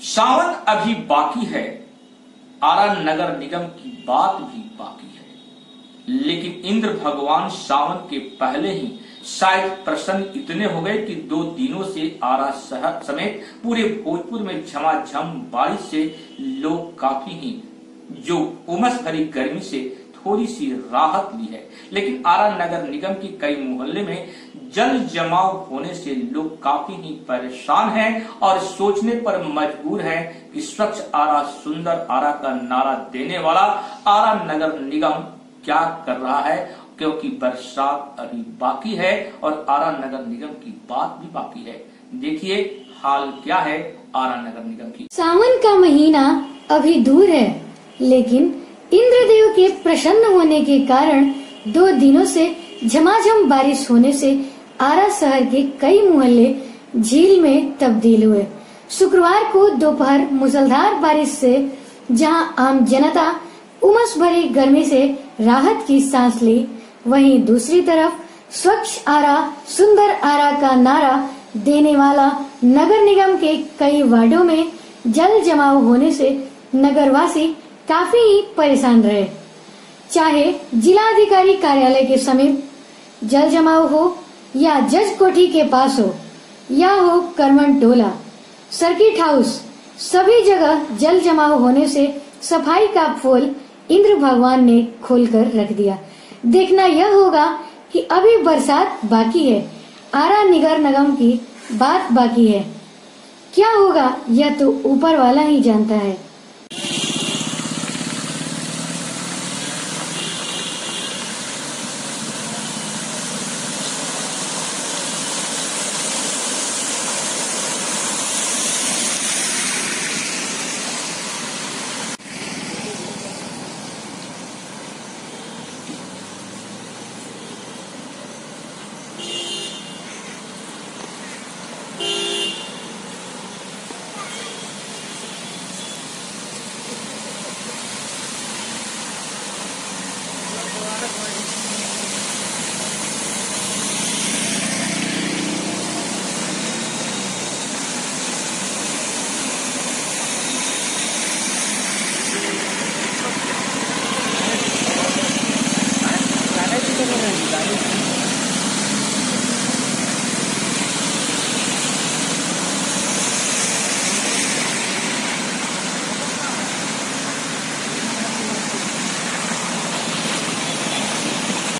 सावन अभी बाकी है। आरा नगर निगम की बात भी बाकी है। लेकिन इंद्र भगवान सावन के पहले ही शायद प्रसन्न इतने हो गए कि दो दिनों से आरा शहर समेत पूरे भोजपुर में झमाझम बारिश से लोग काफ़ी ही, जो उमस भरी गर्मी से थोड़ी सी राहत ली है। लेकिन आरा नगर निगम की कई मोहल्ले में जल जमाव होने से लोग काफ़ी ही परेशान हैं और सोचने पर मजबूर हैं कि स्वच्छ आरा, सुंदर आरा का नारा देने वाला आरा नगर निगम क्या कर रहा है, क्योंकि बरसात अभी बाकी है और आरा नगर निगम की बात भी बाकी है। देखिए हाल क्या है आरा नगर निगम की। सावन का महीना अभी दूर है, लेकिन इंद्रदेव के प्रसन्न होने के कारण दो दिनों से झमाझम बारिश होने से आरा शहर के कई मोहल्ले झील में तब्दील हुए। शुक्रवार को दोपहर मूसलधार बारिश से, जहाँ आम जनता उमस भरी गर्मी से राहत की सांस ली, वहीं दूसरी तरफ़ स्वच्छ आरा, सुंदर आरा का नारा देने वाला नगर निगम के कई वार्डो में जल जमाव होने से नगरवासी काफ़ी परेशान रहे। चाहे जिलाधिकारी कार्यालय के समीप जल जमाव हो या जज कोठी के पास हो, या हो करमन टोला, सर्किट हाउस, सभी जगह जल जमाव होने से सफ़ाई का फूल इंद्र भगवान ने खोलकर रख दिया। देखना यह होगा कि अभी बरसात बाकी है। आरा निगर नगम की बात बाकी है। क्या होगा, यह तो ऊपर वाला ही जानता है।